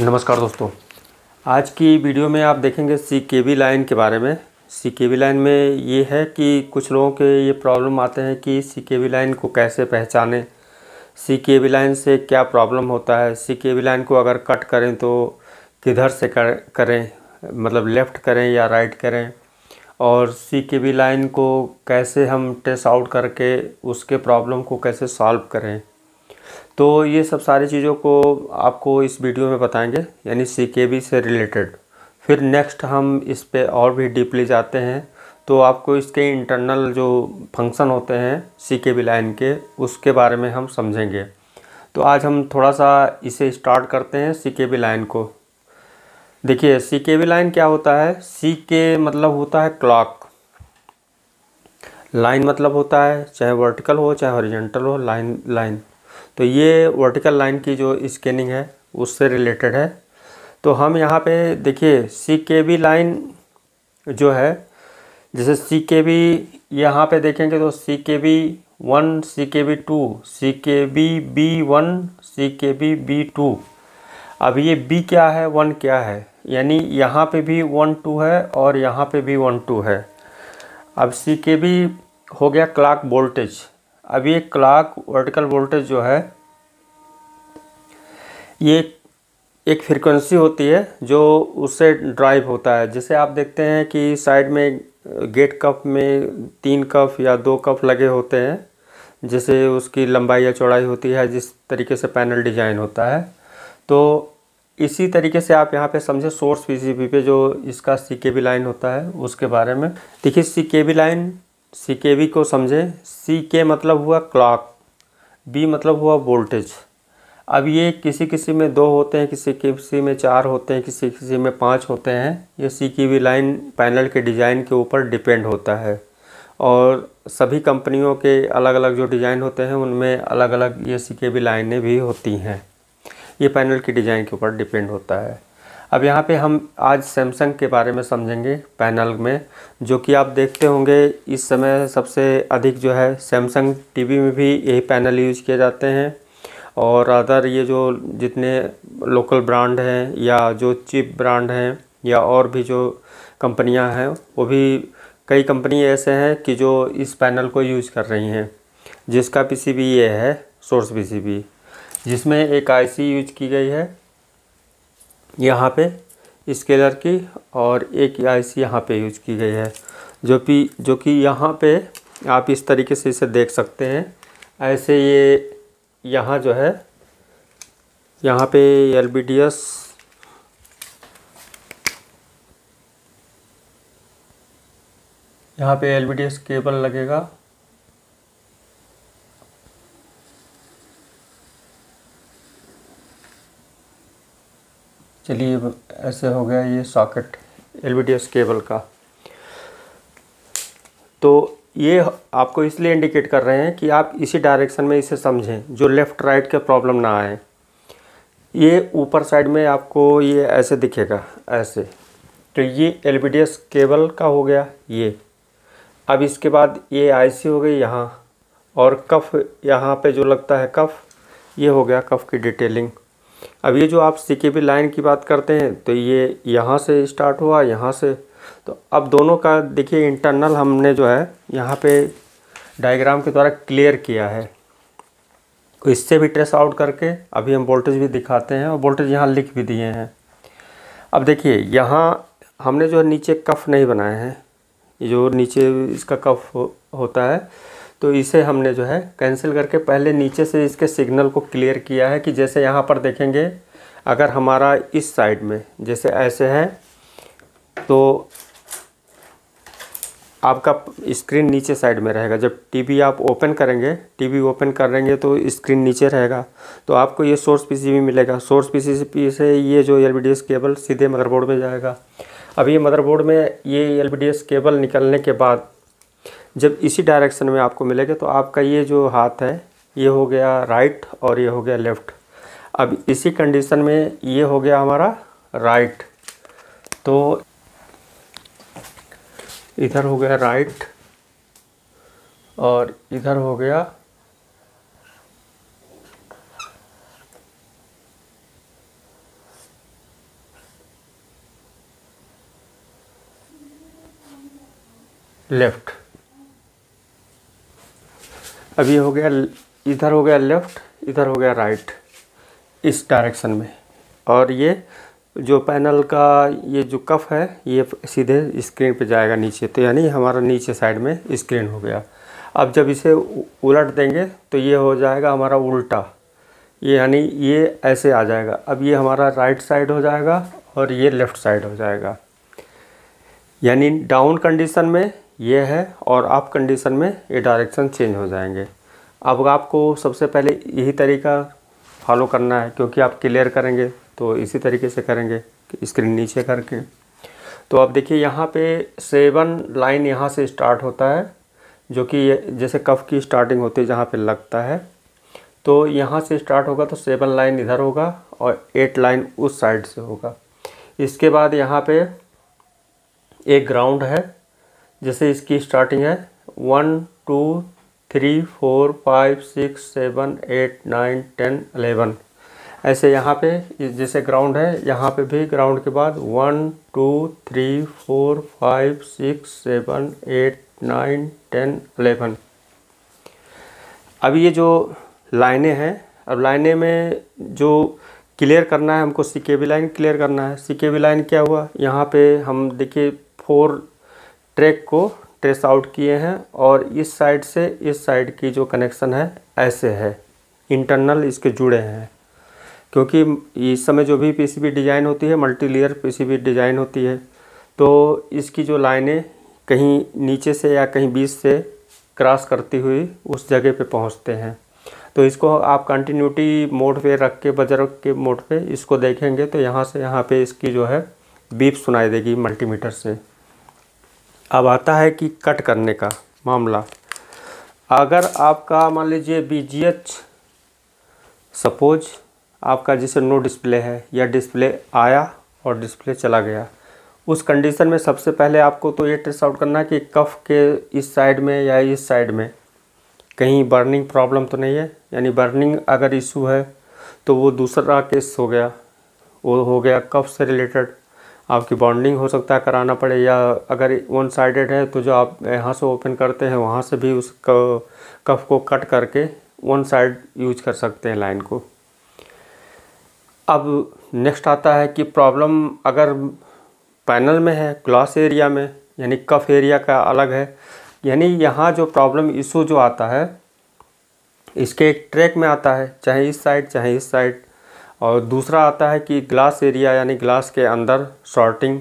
नमस्कार दोस्तों। आज की वीडियो में आप देखेंगे सी के बी लाइन के बारे में। सी के बी लाइन में ये है कि कुछ लोगों के ये प्रॉब्लम आते हैं कि सी के बी लाइन को कैसे पहचानें सी के बी लाइन से क्या प्रॉब्लम होता है। सी के बी लाइन को अगर कट करें तो किधर से कर, करें मतलब लेफ़्ट करें या राइट करें, और सी के बी लाइन को कैसे हम टेस्ट आउट करके उसके प्रॉब्लम को कैसे सॉल्व करें। तो ये सब सारी चीज़ों को आपको इस वीडियो में बताएँगे, यानी सी से रिलेटेड फिर नेक्स्ट हम इस पर और भी डीपली जाते हैं तो आपको इसके इंटरनल जो फ़ंक्शन होते हैं सी के बी लाइन के, उसके बारे में हम समझेंगे। तो आज हम थोड़ा सा इसे स्टार्ट करते हैं सी के बी लाइन को। देखिए सी के बी लाइन क्या होता है? सी के मतलब होता है क्लॉक लाइन मतलब होता है, चाहे वर्टिकल हो, चाहे हॉरिजेंटल हो लाइन लाइन तो ये वर्टिकल लाइन की जो स्कैनिंग है, उससे रिलेटेड है। तो हम यहाँ पे देखिए सी के बी लाइन जो है, जैसे सी के बी यहाँ पे देखेंगे तो सी के बी वन सी के बी टू सी के बी बी वन सी के बी बी टू अब ये बी क्या है वन क्या है? यानी यहाँ पे भी वन टू है और यहाँ पे भी वन टू है। अब सी के बी हो गया क्लाक वोल्टेज अब ये क्लाक वर्टिकल वोल्टेज जो है, ये एक फ्रीक्वेंसी होती है जो उससे ड्राइव होता है। जैसे आप देखते हैं कि साइड में गेट कप में तीन कप या दो कप लगे होते हैं, जैसे उसकी लंबाई या चौड़ाई होती है, जिस तरीके से पैनल डिज़ाइन होता है। तो इसी तरीके से आप यहाँ पे समझे सोर्स पीसीबी पे जो इसका सी के बी लाइन होता है, उसके बारे में। देखिए सी के B line C K we को समझें। सी के मतलब हुआ क्लॉक बी मतलब हुआ वोल्टेज अब ये किसी किसी में दो होते हैं, किसी किसी में चार होते हैं, किसी किसी में पाँच होते हैं। ये सी की वी लाइन पैनल के डिज़ाइन के ऊपर डिपेंड होता है। और सभी कंपनियों के अलग अलग जो डिज़ाइन होते हैं, उनमें अलग अलग ये सी के वी लाइनें भी होती हैं। ये पैनल के डिज़ाइन के ऊपर डिपेंड होता है। अब यहाँ पे हम आज सैमसंग के बारे में समझेंगे पैनल में, जो कि आप देखते होंगे इस समय सबसे अधिक जो है सैमसंग टीवी में भी यही पैनल यूज़ किए जाते हैं। और अदर ये जो जितने लोकल ब्रांड हैं या जो चिप ब्रांड हैं या और भी जो कंपनियाँ हैं, वो भी कई कंपनी ऐसे हैं कि जो इस पैनल को यूज़ कर रही हैं, जिसका पीसीबी ये है सोर्स पीसीबी जिसमें एक आईसी यूज़ की गई है। यहाँ पे स्केलर की और एक आई सी यहाँ पे यूज़ की गई है, जो कि जो कि यहाँ पे आप इस तरीके से इसे देख सकते हैं। ऐसे ये यहाँ जो है, यहाँ पे एल बी डी एस यहाँ पे L B D S cable लगेगा। चलिए ऐसे हो गया ये सॉकेट एल केबल का। तो ये आपको इसलिए इंडिकेट कर रहे हैं कि आप इसी डायरेक्शन में इसे समझें, जो लेफ़्ट राइट के प्रॉब्लम ना आए। ये ऊपर साइड में आपको ये ऐसे दिखेगा, ऐसे। तो ये एल केबल का हो गया ये। अब इसके बाद ये आईसी हो गई यहाँ, और कफ यहाँ पे जो लगता है कफ, ये हो गया कफ की डिटेलिंग। अब ये जो आप सी के बी लाइन की बात करते हैं तो ये यहाँ से स्टार्ट हुआ यहाँ से। तो अब दोनों का देखिए इंटरनल हमने जो है यहाँ पे डायग्राम के द्वारा क्लियर किया है। तो इससे भी ट्रेस आउट करके अभी हम वोल्टेज भी दिखाते हैं और वोल्टेज यहाँ लिख भी दिए हैं। अब देखिए यहाँ हमने जो नीचे कफ नहीं बनाए हैं जो नीचे इसका कफ हो, होता है तो इसे हमने जो है कैंसिल करके पहले नीचे से इसके सिग्नल को क्लियर किया है कि जैसे यहाँ पर देखेंगे, अगर हमारा इस साइड में जैसे ऐसे है तो आपका स्क्रीन नीचे साइड में रहेगा। जब टीवी आप ओपन करेंगे टीवी ओपन करेंगे तो स्क्रीन नीचे रहेगा। तो आपको ये सोर्स पीसीबी मिलेगा। सोर्स पीसीबी से ये जो एल केबल सीधे मदरबोर्ड में जाएगा। अब ये मदरबोर्ड में ये एल केबल निकलने के बाद जब इसी डायरेक्शन में आपको मिलेगा तो आपका ये जो हाथ है, ये हो गया राइट और ये हो गया लेफ़्ट अब इसी कंडीशन में ये हो गया हमारा राइट तो इधर हो गया राइट और इधर हो गया लेफ़्ट अब ये हो गया इधर हो गया लेफ़्ट, इधर हो गया राइट, इस डायरेक्शन में। और ये जो पैनल का ये जो कफ है, ये सीधे स्क्रीन पे जाएगा नीचे। तो यानी हमारा नीचे साइड में स्क्रीन हो गया। अब जब इसे उलट देंगे तो ये हो जाएगा हमारा उल्टा। ये यानी ये ऐसे आ जाएगा। अब ये हमारा राइट साइड हो जाएगा और ये लेफ़्ट साइड हो जाएगा। यानी डाउन कंडीशन में ये है और अप कंडीशन में ये डायरेक्शन चेंज हो जाएँगे। अब आपको सबसे पहले यही तरीका फॉलो करना है, क्योंकि आप क्लियर करेंगे तो इसी तरीके से करेंगे स्क्रीन नीचे करके। तो आप देखिए, यहाँ पे सेवन लाइन यहाँ से स्टार्ट होता है, जो कि जैसे कफ की स्टार्टिंग होती है, जहाँ पे लगता है। तो यहाँ से स्टार्ट होगा तो सेवन लाइन इधर होगा और एट लाइन उस साइड से होगा। इसके बाद यहाँ पे एक ग्राउंड है जैसे इसकी स्टार्टिंग है one two three four five six seven eight nine ten eleven ऐसे यहाँ पे जैसे ग्राउंड है, यहाँ पे भी ग्राउंड के बाद one two three four five six seven eight nine ten eleven अब ये जो लाइनें हैं, अब लाइनें में जो क्लियर करना है, हमको सी के बी लाइन क्लियर करना है। सी के बी लाइन क्या हुआ? यहाँ पे हम देखिए फोर ट्रैक को ट्रेस आउट किए हैं और इस साइड से इस साइड की जो कनेक्शन है, ऐसे है। इंटरनल इसके जुड़े हैं। क्योंकि इस समय जो भी पीसीबी डिज़ाइन होती है मल्टी लेयर पीसीबी डिज़ाइन होती है तो इसकी जो लाइनें कहीं नीचे से या कहीं बीच से क्रॉस करती हुई उस जगह पे पहुँचते हैं। तो इसको आप कंटिन्यूटी मोड पे रख के, बजर के मोड पे इसको देखेंगे तो यहाँ से यहाँ पे इसकी जो है बीप सुनाई देगी मल्टीमीटर से। अब आता है कि कट करने का मामला। अगर आपका, मान लीजिए बी जी एच सपोज़ आपका जैसे नो डिस्प्ले है, या डिस्प्ले आया और डिस्प्ले चला गया। उस कंडीशन में सबसे पहले आपको तो ये टेस्ट आउट करना है कि कफ के इस साइड में या इस साइड में कहीं बर्निंग प्रॉब्लम तो नहीं है। यानी बर्निंग अगर इशू है तो वो दूसरा केस हो गया। वो हो गया कफ से रिलेटेड आपकी बॉन्डिंग हो सकता है, कराना पड़े, या अगर वन साइडेड है तो जो आप यहाँ से ओपन करते हैं, वहाँ से भी उस कफ को कट करके वन साइड यूज़ कर सकते हैं लाइन को। अब नेक्स्ट आता है कि प्रॉब्लम अगर पैनल में है ग्लास एरिया में, यानी कफ एरिया का अलग है, यानी यहाँ जो प्रॉब्लम इशू जो आता है, इसके एक ट्रैक में आता है, चाहे इस साइड चाहे इस साइड और दूसरा आता है कि ग्लास एरिया यानी ग्लास के अंदर शॉर्टिंग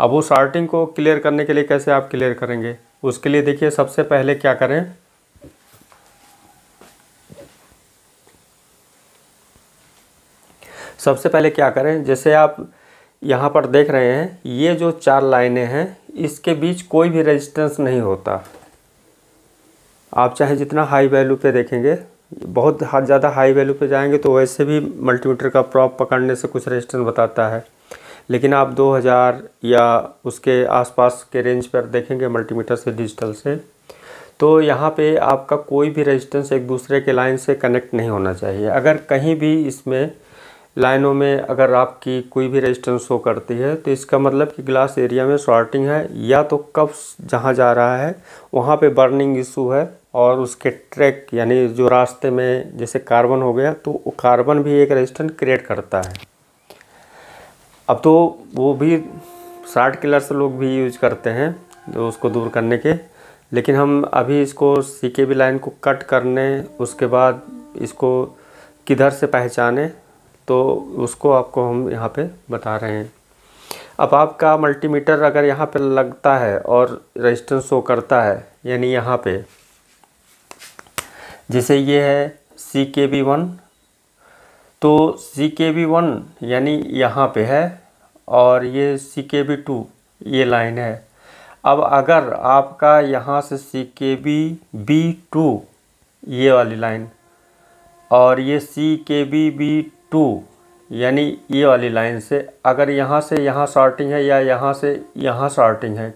अब वो शॉर्टिंग को क्लियर करने के लिए कैसे आप क्लियर करेंगे? उसके लिए देखिए, सबसे पहले क्या करें? सबसे पहले क्या करें? जैसे आप यहाँ पर देख रहे हैं, ये जो चार लाइनें हैं, इसके बीच कोई भी रेजिस्टेंस नहीं होता। आप चाहे जितना हाई वैल्यू पे देखेंगे बहुत ज़्यादा हाई वैल्यू पे जाएँगे तो वैसे भी मल्टीमीटर का प्रॉप पकड़ने से कुछ रेजिस्टेंस बताता है। लेकिन आप 2000 या उसके आसपास के रेंज पर देखेंगे मल्टीमीटर से डिजिटल से तो यहाँ पे आपका कोई भी रेजिस्टेंस एक दूसरे के लाइन से कनेक्ट नहीं होना चाहिए। अगर कहीं भी इसमें लाइनों में अगर आपकी कोई भी रेजिस्टेंस शो करती है तो इसका मतलब कि ग्लास एरिया में शॉर्टिंग है, या तो कब जहाँ जा रहा है, वहाँ पे बर्निंग इशू है और उसके ट्रैक, यानी जो रास्ते में जैसे कार्बन हो गया तो वो कार्बन भी एक रेजिस्टेंस क्रिएट करता है। अब तो वो भी शार्ट किलर्स लोग भी यूज़ करते हैं तो उसको दूर करने के। लेकिन हम अभी इसको सी के बी लाइन को कट करने, उसके बाद इसको किधर से पहचाने तो उसको आपको हम यहाँ पे बता रहे हैं। अब आपका मल्टीमीटर अगर यहाँ पे लगता है और रेजिस्टेंस शो करता है, यानी यहाँ पे जैसे ये है सी के बी वन तो सी के बी वन यानी यहाँ पे है और ये सी के बी टू ये लाइन है। अब अगर आपका यहाँ से सी के बी बी टू ये वाली लाइन और ये सी के बी बी टू यानी ये वाली लाइन से अगर यहाँ से यहाँ शॉर्टिंग है या यहाँ से यहाँ शॉर्टिंग है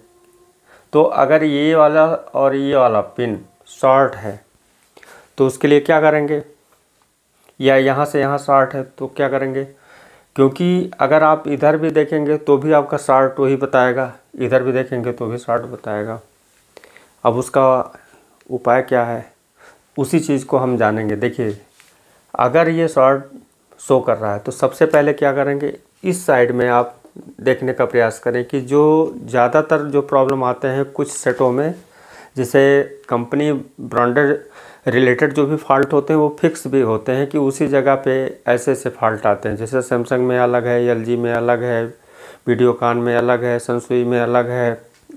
तो अगर ये वाला और ये वाला पिन शॉर्ट है तो उसके लिए क्या करेंगे? या यहाँ से यहाँ शॉर्ट है तो क्या करेंगे? क्योंकि अगर आप इधर भी देखेंगे तो भी आपका शॉर्ट वही बताएगा, इधर भी देखेंगे तो भी शॉर्ट बताएगा। अब उसका उपाय क्या है? उसी चीज़ को हम जानेंगे। देखिए, अगर ये शॉर्ट शो कर रहा है तो सबसे पहले क्या करेंगे? इस साइड में आप देखने का प्रयास करें कि जो ज़्यादातर जो प्रॉब्लम आते हैं कुछ सेटों में जैसे कंपनी ब्रांडेड रिलेटेड जो भी फॉल्ट होते हैं, वो फिक्स भी होते हैं कि उसी जगह पे ऐसे ऐसे फॉल्ट आते हैं। जैसे सैमसंग में अलग है LG में अलग है वीडियोकान में अलग है सनसुई में अलग है।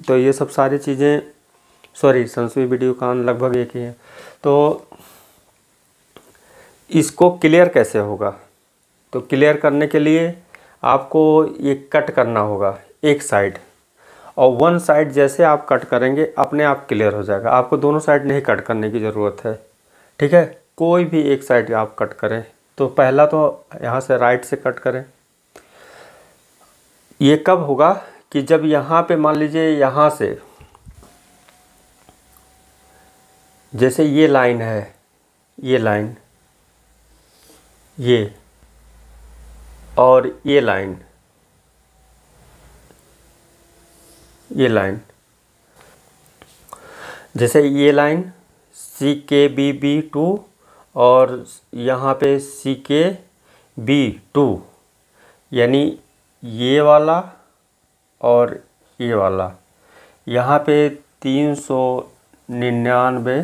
तो ये सब सारी चीज़ें सॉरी सनसुई वीडियोकान लगभग एक ही है। तो इसको क्लियर कैसे होगा? तो क्लियर करने के लिए आपको ये कट करना होगा, एक साइड और वन साइड जैसे आप कट करेंगे, अपने आप क्लियर हो जाएगा। आपको दोनों साइड नहीं कट करने की ज़रूरत है। ठीक है? कोई भी एक साइड आप कट करें। तो पहला तो यहाँ से राइट से कट करें। ये कब होगा कि जब यहाँ पे मान लीजिए यहाँ से, जैसे ये लाइन है, ये लाइन ये, और ये लाइन ये लाइन। जैसे ये लाइन सी के बी बी टू और यहाँ पे सी के बी टू यानी ये वाला और ये वाला। यहाँ पे तीन सौ निन्यानवे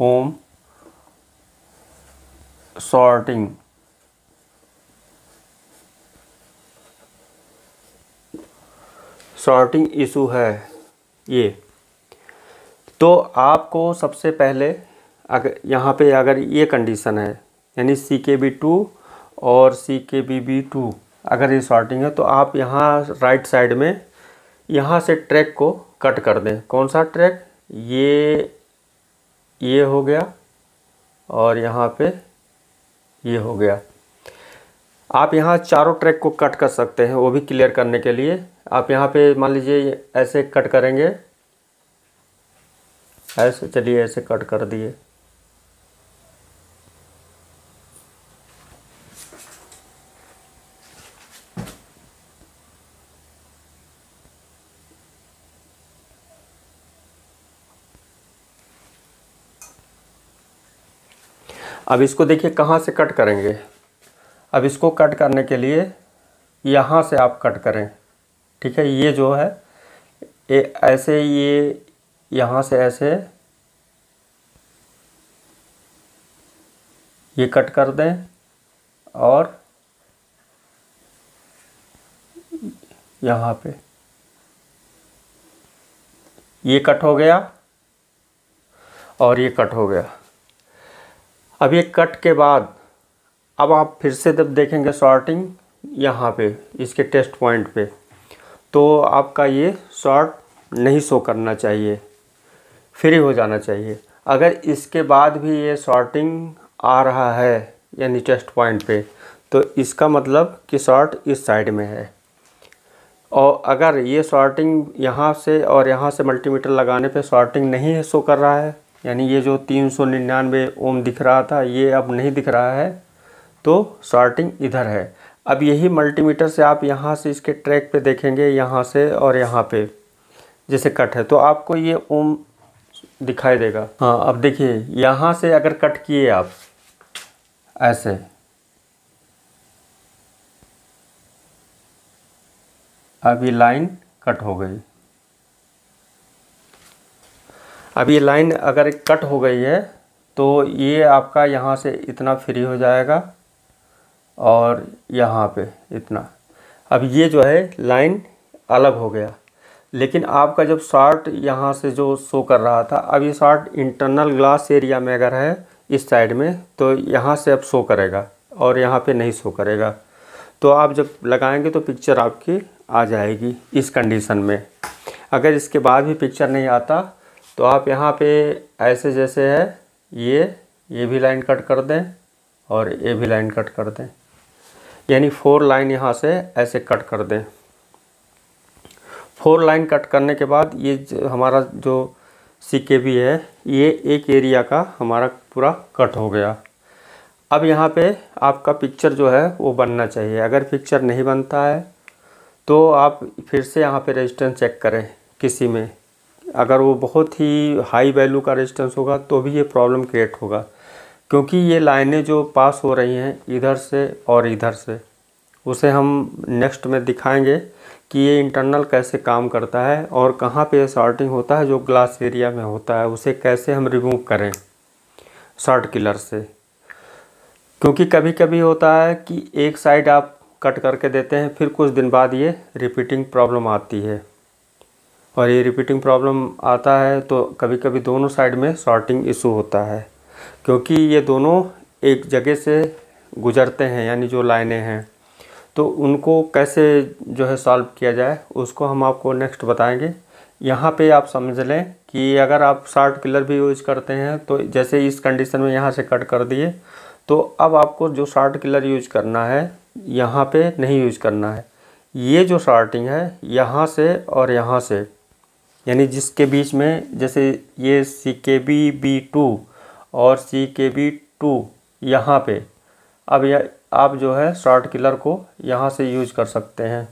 ओम सॉर्टिंग सॉर्टिंग इशू है ये। तो आपको सबसे पहले अगर यहाँ पे अगर ये कंडीशन है, यानी सी के बी टू और सी के बी बी टू अगर ये सॉर्टिंग है तो आप यहाँ राइट साइड में यहाँ से ट्रैक को कट कर दें। कौन सा ट्रैक ये ये हो गया और यहाँ पे ये हो गया। आप यहाँ चारों ट्रैक को कट कर सकते हैं, वो भी क्लियर करने के लिए। आप यहाँ पे मान लीजिए ऐसे कट करेंगे। ऐसे, चलिए ऐसे कट कर दिए। अब इसको देखिए कहाँ से कट करेंगे। अब इसको कट करने के लिए यहाँ से आप कट करें। ठीक है ये जो है ए, ऐसे ये यहाँ से ऐसे ये कट कर दें और यहाँ पे ये कट हो गया और ये कट हो गया। अब ये कट के बाद अब आप फिर से जब देखेंगे शॉर्टिंग यहाँ पे इसके टेस्ट पॉइंट पे तो आपका ये शॉर्ट नहीं शो करना चाहिए, फ्री हो जाना चाहिए। अगर इसके बाद भी ये शॉर्टिंग आ रहा है यानी टेस्ट पॉइंट पे तो इसका मतलब कि शॉर्ट इस साइड में है। और अगर ये शॉर्टिंग यहाँ से और यहाँ से मल्टीमीटर लगाने पे शॉर्टिंग नहीं शो कर रहा है, यानी ये जो तीन सौ निन्यानवे ओम दिख रहा था, ये अब नहीं दिख रहा है तो शॉर्टिंग इधर है। अब यही मल्टीमीटर से आप यहाँ से इसके ट्रैक पे देखेंगे यहाँ से और यहाँ पे जैसे कट है। तो आपको ये ओम दिखाई देगा। हाँ। अब देखिए यहाँ से अगर कट किए आप ऐसे। अब ये लाइन कट हो गई। अब ये लाइन अगर कट हो गई है तो ये आपका यहाँ से इतना फ्री हो जाएगा। और यहाँ पे इतना। अब ये जो है लाइन अलग हो गया। लेकिन आपका जब शॉर्ट यहाँ से जो शो कर रहा था, अब ये शॉर्ट इंटरनल ग्लास एरिया में अगर है, इस साइड में तो यहाँ से अब शो करेगा और यहाँ पे नहीं शो करेगा। तो आप जब लगाएँगे तो पिक्चर आपकी आ जाएगी इस कंडीशन में। अगर इसके बाद भी पिक्चर नहीं आता तो आप यहाँ पे ऐसे जैसे है, ये ये भी लाइन कट कर दें और ये भी लाइन कट कर दें। यानी फोर लाइन यहाँ से ऐसे कट कर दें। फोर लाइन कट करने के बाद ये जो, हमारा जो सी के है, ये एक एरिया का हमारा पूरा कट हो गया। अब यहाँ पे आपका पिक्चर जो है, वो बनना चाहिए। अगर पिक्चर नहीं बनता है तो आप फिर से यहाँ पे रेजिस्टेंस चेक करें किसी में। अगर वो बहुत ही हाई वैल्यू का रेजिस्टेंस होगा तो भी ये प्रॉब्लम क्रिएट होगा। क्योंकि ये लाइनें जो पास हो रही हैं इधर से और इधर से, उसे हम नेक्स्ट में दिखाएँगे कि ये इंटरनल कैसे काम करता है और कहाँ पे शॉर्टिंग होता है, जो ग्लास एरिया में होता है, उसे कैसे हम रिमूव करें शॉर्ट किलर से। क्योंकि कभी कभी होता है कि एक साइड आप कट करके देते हैं, फिर कुछ दिन बाद ये रिपीटिंग प्रॉब्लम आती है। और ये रिपीटिंग प्रॉब्लम आता है तो कभी कभी दोनों साइड में शॉर्टिंग इशू होता है। क्योंकि ये दोनों एक जगह से गुजरते हैं, यानी जो लाइनें हैं। तो उनको कैसे जो है सॉल्व किया जाए, उसको हम आपको नेक्स्ट बताएँगे। यहाँ पे आप समझ लें कि अगर आप शार्ट किलर भी यूज़ करते हैं तो जैसे इस कंडीशन में यहाँ से कट कर दिए तो अब आपको जो शार्ट किलर यूज़ करना है, यहाँ पे नहीं यूज़ करना है। ये जो शार्टिंग है, यहाँ से और यहाँ से, यानी जिसके बीच में, जैसे ये सी के बी बी टू और सी के बी टू यहाँ पे। अब यह आप जो है शॉर्ट किलर को यहाँ से यूज़ कर सकते हैं।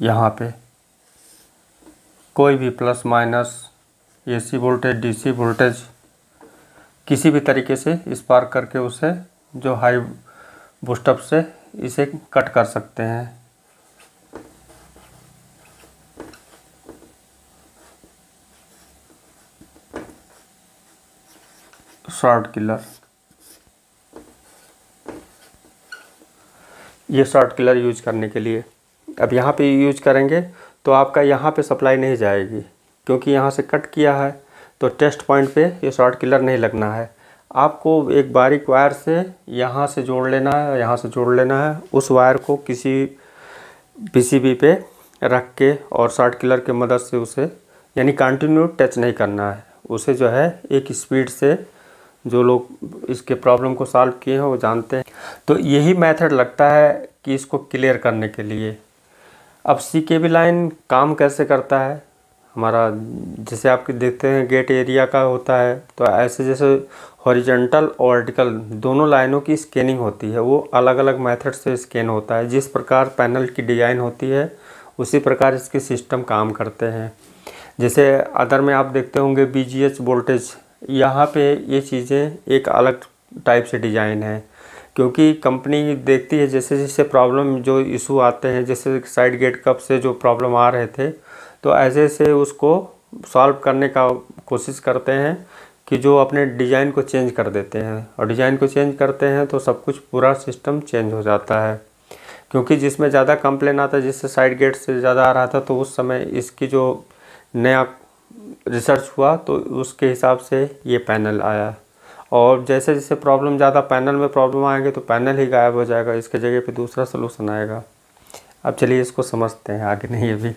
यहाँ पे। कोई भी plus minus AC voltage DC voltage किसी भी तरीके से स्पार्क करके उसे जो हाई बूस्टअप से इसे कट कर सकते हैं। Short killer. ये शॉर्ट किलर यूज़ करने के लिए। अब यहाँ पे यूज़ करेंगे तो आपका यहाँ पे सप्लाई नहीं जाएगी, क्योंकि यहाँ से कट किया है तो टेस्ट पॉइंट पे ये शॉर्ट किलर नहीं लगना है। आपको एक बारीक वायर से यहाँ से जोड़ लेना है, यहाँ से जोड़ लेना है, उस वायर को किसी पीसीबी पे रख के और शॉर्ट किलर के मदद से उसे, यानी कंटिन्यू टच नहीं करना है। उसे जो है एक स्पीड से जो लोग इसके प्रॉब्लम को सॉल्व किए हैं, वो जानते हैं। तो यही मेथड लगता है कि इसको क्लियर करने के लिए। अब सी केबी लाइन काम कैसे करता है? हमारा, जैसे आप देखते हैं गेट एरिया का होता है तो ऐसे जैसे हॉरिजेंटल और वर्टिकल दोनों लाइनों की स्कैनिंग होती है। वो अलग अलग मेथड से स्कैन होता है। जिस प्रकार पैनल की डिज़ाइन होती है, उसी प्रकार इसके सिस्टम काम करते हैं। जैसे अदर में आप देखते होंगे बी वोल्टेज यहाँ पे ये चीज़ें एक अलग टाइप से डिज़ाइन है, क्योंकि कंपनी देखती है, जैसे जैसे प्रॉब्लम जो इशू आते हैं, जैसे साइड गेट कप से जो प्रॉब्लम आ रहे थे तो ऐसे ऐसे उसको सॉल्व करने का कोशिश करते हैं कि जो अपने डिज़ाइन को चेंज कर देते हैं। और डिज़ाइन को चेंज करते हैं तो सब कुछ पूरा सिस्टम चेंज हो जाता है, क्योंकि जिसमें ज़्यादा कंप्लेन आता है जिससे साइड गेट से ज़्यादा आ रहा था तो उस समय इसकी जो नया रिसर्च हुआ तो उसके हिसाब से ये पैनल आया। और जैसे जैसे प्रॉब्लम ज़्यादा पैनल में प्रॉब्लम आएँगे तो पैनल ही गायब हो जाएगा, इसके जगह पे दूसरा सलूशन आएगा। अब चलिए इसको समझते हैं, आगे नहीं अभी।